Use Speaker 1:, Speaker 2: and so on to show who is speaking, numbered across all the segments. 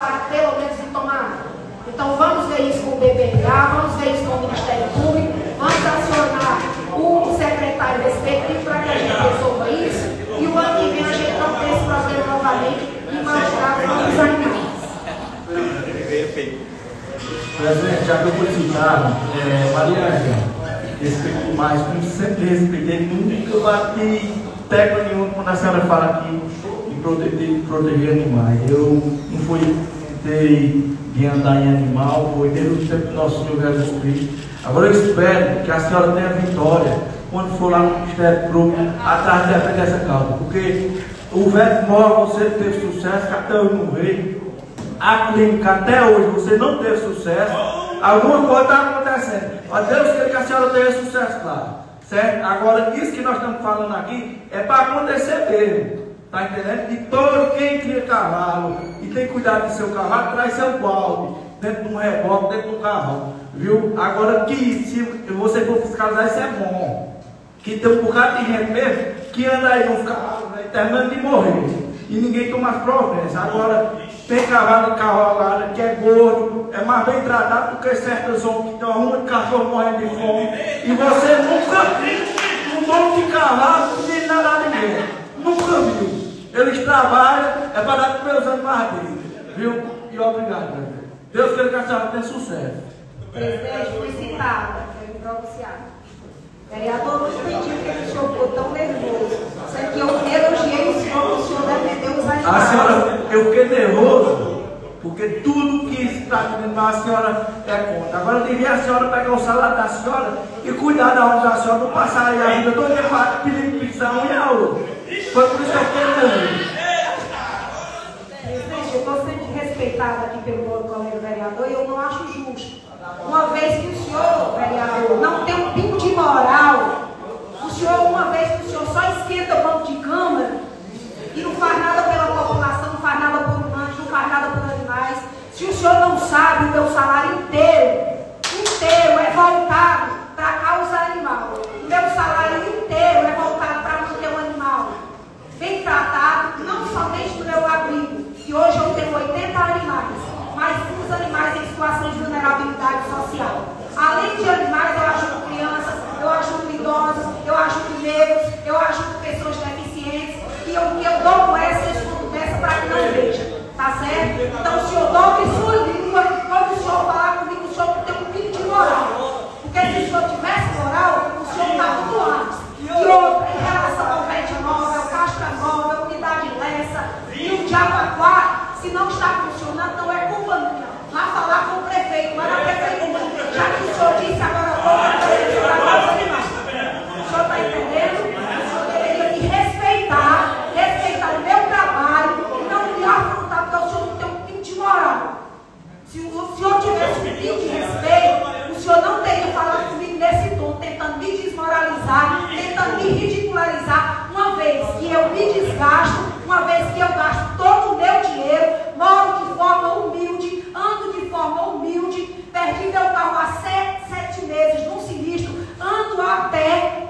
Speaker 1: pelo menos de tomar. Então vamos ver isso com o BBH, vamos ver isso com o Ministério Público, vamos acionar o secretário respectivo para que a gente resolva isso e o ano que vem a gente não tem esse problema novamente e mostrar os animais.
Speaker 2: Presidente, já que eu fui citado, é, Maria respeito mais, como sempre respeitei, nunca bati tecla nenhuma quando a senhora fala aqui de proteger, animais. Eu ter de andar em animal, foi desde o tempo do nosso Senhor Jesus Cristo. Agora eu espero que a senhora tenha vitória quando for lá no Ministério Público atrás dessa, dessa causa. Porque o velho mora, você teve sucesso, até hoje não veio. A clínica até hoje você não teve sucesso. Alguma coisa está acontecendo. Mas Deus quer que a senhora tenha sucesso lá. Certo? Agora, isso que nós estamos falando aqui é para acontecer mesmo. Está entendendo? E todo quem cria cavalo e tem cuidado do seu cavalo, traz seu balde dentro de um reboque, dentro de um carro. Viu? Agora que se você for fiscalizar, isso é bom. Que tem um bocado de gente mesmo que anda aí nos cavalos, né, terminando de morrer. E ninguém toma as providências. Agora, tem cavalo cavalada que é gordo, é mais bem tratado do que certas homens que uma de cachorro morrendo de fome. E você nunca viu um dono de cavalo nem nada de ninguém. Nunca viu. Eles trabalham, é para dar para os animais dele. Viu? E obrigado, meu Deus. Deus queira que a senhora tenha sucesso.
Speaker 1: Presidente, fui citada, foi pronunciado. Vereador, não entendi o senhor ficou tão nervoso. Sendo que eu elogiei o senhor, o senhor defendeu os animais.
Speaker 2: A senhora, eu fiquei nervoso, porque tudo que está dizendo a senhora é contra. Agora eu devia a senhora pegar o salário da senhora e cuidar da onde da senhora, não passar aí a vida toda para pedir pizza um e a outra. Foi por isso que eu fiquei
Speaker 1: eu estou sendo respeitada aqui pelo colega vereador e eu não acho justo. Uma vez que o senhor, vereador, não tem um pingo de moral, o senhor, uma vez que o senhor só esquenta o banco de câmara e não faz nada pela população, não faz nada por humanos, não faz nada por animais, se o senhor não sabe, o meu salário inteiro é voltado para a causa animal. O meu salário inteiro é voltado para manter o animal bem tratado, não somente no meu abrigo, que hoje eu tenho 80 animais, mas os animais em situação de vulnerabilidade social. Além de animais, eu ajudo crianças, eu ajudo idosos, eu ajudo negros, eu ajudo pessoas deficientes, e eu, eu dou essa, escudo dessa para que não veja. Tá certo? Então, o senhor dobre sua língua, quando o senhor falar comigo, o senhor tem um pingo de moral. Porque se o senhor tivesse moral, o senhor estava no ar. E outra, em relação ao VET móvel, castra móvel, unidade lessa, e o Diabaquá, se não está funcionando, não é culpa minha. Vá falar com o prefeito, lá na prefeitura. Já que o senhor disse agora há pouco, a prefeitura agora os animais. O senhor está entendendo? O senhor deveria me respeitar, respeitar o meu trabalho e não me afrontar, porque o senhor não tem um pingo de moral. Se o senhor tivesse um pingo de respeito, o senhor não teria falado comigo nesse tom, tentando me desmoralizar, tentando me ridicularizar, uma vez que eu me desgasto, uma vez que eu gasto todo o meu dinheiro, moro de forma humilde, ando de forma humilde, perdi meu carro há sete, sete meses num sinistro, ando a pé,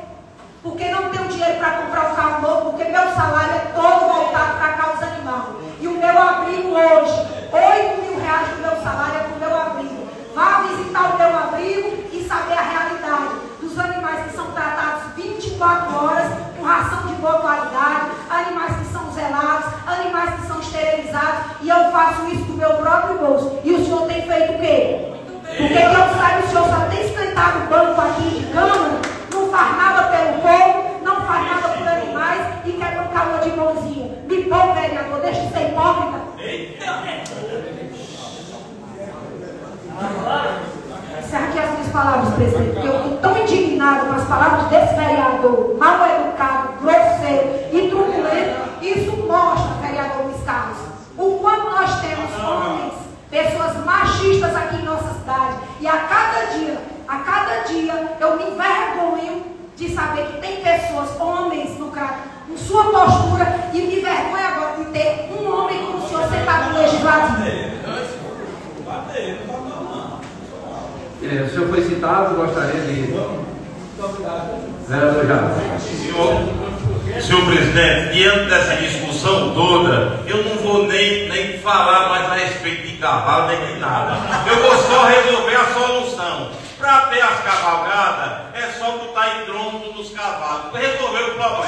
Speaker 1: porque não tenho dinheiro para comprar um carro novo, porque meu salário é todo voltado para a causa animal. E o meu abrigo hoje, 8 mil reais do meu salário é para o meu abrigo. Vá visitar o meu abrigo e saber a realidade dos animais que são tratados 24 horas, com ração de boa qualidade, animais que são zelados, animais que são esterilizados, e eu faço isso do E o senhor tem feito o quê? Porque que eu saiba, o senhor só tem esquentado o banco aqui de câmara, não faz nada pelo povo, não faz nada por animais e quer bancar uma de mãozinha. Me poupe, vereador, deixa de ser hipócrita. Encerra as minhas palavras, presidente, porque eu estou tão indignada com as palavras desse vereador, mal educado, grosseiro e truculento. Isso mostra, vereador Luiz Carlos, o quanto nós temos homens, pessoas machistas aqui em nossa cidade. E a cada dia, a cada dia, eu me envergonho de saber que tem pessoas, homens no crato, com sua postura, e me envergonho agora de ter um homem como o senhor sentado no legislativo.
Speaker 3: É, o senhor foi citado, gostaria de. Vereador.
Speaker 4: Senhor, Senhor presidente, diante dessa discussão toda, eu não vou nem, nem falar mais a respeito de cavalo, nem de nada. Eu vou só resolver a solução. Para ter as cavalgadas, é só botar em tronco dos cavalos. Resolver o problema.